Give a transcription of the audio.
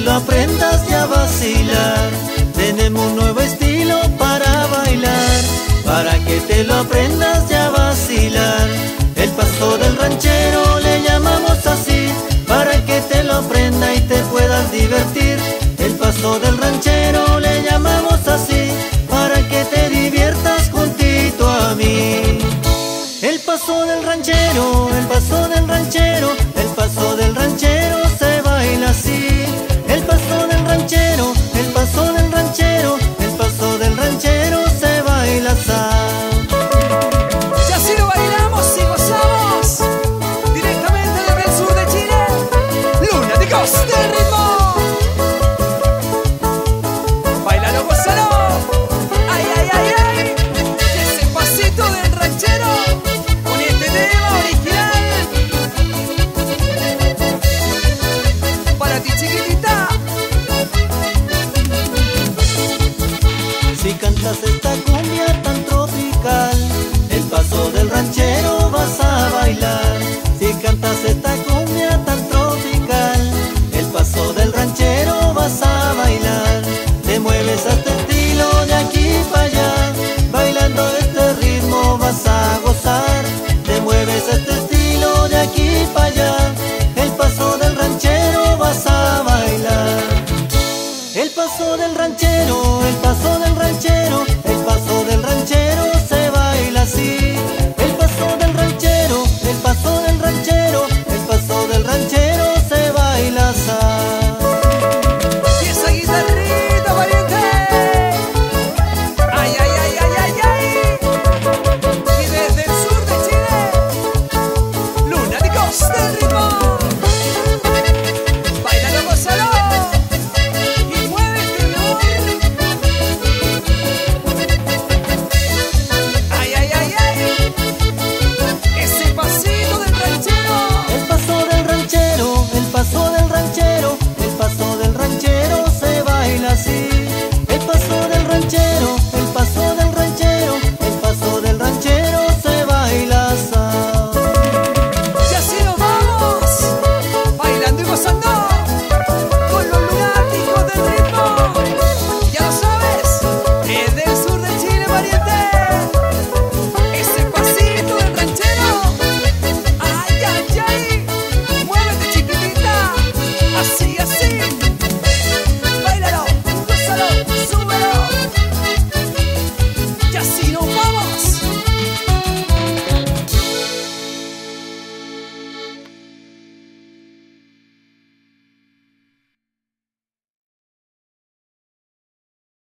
lo aprendas y a vacilar. Tenemos un nuevo estilo para bailar, para que te lo aprendas y a vacilar. El paso del ranchero le llamamos así, para que te lo aprenda y te puedas divertir. El paso del ranchero le llamamos así, para que te diviertas juntito a mí. El paso del ranchero, el paso del ranchero, del ranchero, el paso del